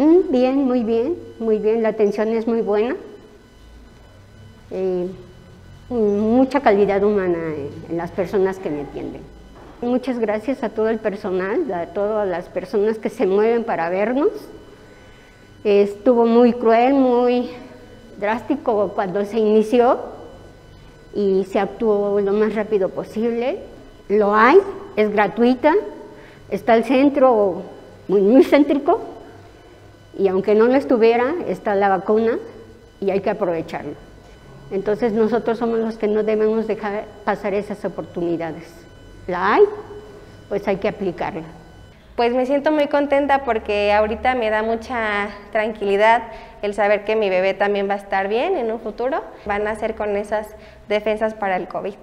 Mm, bien, muy bien, muy bien. La atención es muy buena. Eh, mucha calidad humana en las personas que me atienden. Muchas gracias a todo el personal, a todas las personas que se mueven para vernos. Estuvo muy cruel, muy drástico cuando se inició y se actuó lo más rápido posible. Lo hay, es gratuita, está el centro muy, muy céntrico y aunque no lo estuviera, está la vacuna y hay que aprovecharlo. Entonces nosotros somos los que no debemos dejar pasar esas oportunidades. La hay, pues hay que aplicarla. Pues me siento muy contenta porque ahorita me da mucha tranquilidad el saber que mi bebé también va a estar bien en un futuro. Van a ser con esas defensas para el COVID.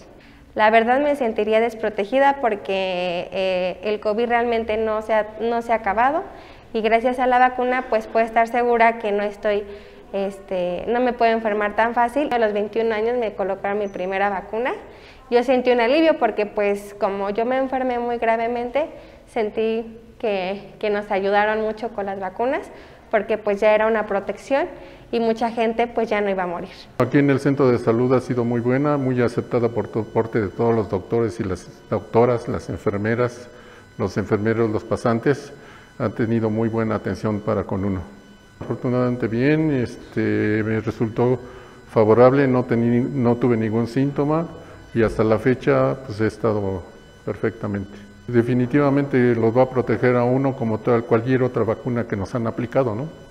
La verdad me sentiría desprotegida porque eh, el COVID realmente no se, no se ha acabado y gracias a la vacuna pues puedo estar segura que no estoy este, no me puedo enfermar tan fácil. A los 21 años me colocaron mi primera vacuna. Yo sentí un alivio porque pues como yo me enfermé muy gravemente, sentí que, que nos ayudaron mucho con las vacunas porque pues ya era una protección y mucha gente pues ya no iba a morir. Aquí en el centro de salud ha sido muy buena, muy aceptada por parte de todos los doctores y las doctoras, las enfermeras, los enfermeros, los pasantes, han tenido muy buena atención para con uno. Afortunadamente bien, este, me resultó favorable, no, no tuve ningún síntoma y hasta la fecha pues he estado perfectamente. Definitivamente los va a proteger a uno como tal cualquier otra vacuna que nos han aplicado, ¿no?